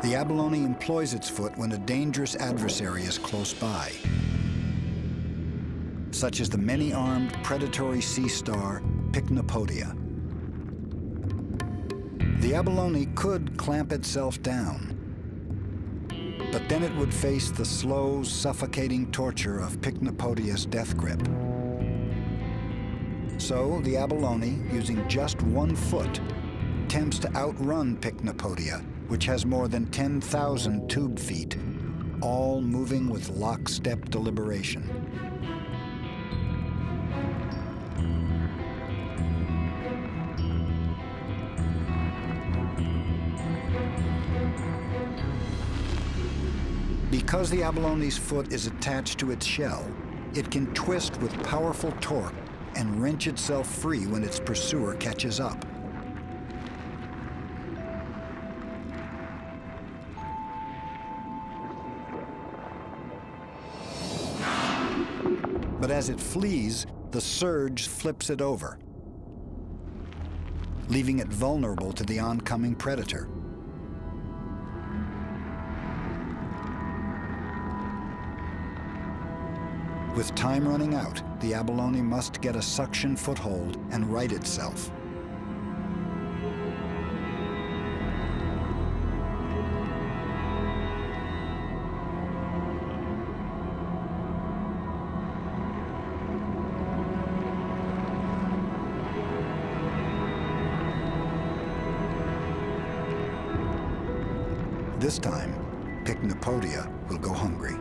The abalone employs its foot when a dangerous adversary is close by, such as the many-armed predatory sea star Pycnopodia. The abalone could clamp itself down, but then it would face the slow, suffocating torture of Pycnopodia's death grip. So the abalone, using just one foot, attempts to outrun Pycnopodia, which has more than 10,000 tube feet, all moving with lockstep deliberation. Because the abalone's foot is attached to its shell, it can twist with powerful torque and wrench itself free when its pursuer catches up. But as it flees, the surge flips it over, leaving it vulnerable to the oncoming predator. With time running out, the abalone must get a suction foothold and right itself. This time, Pycnopodia will go hungry.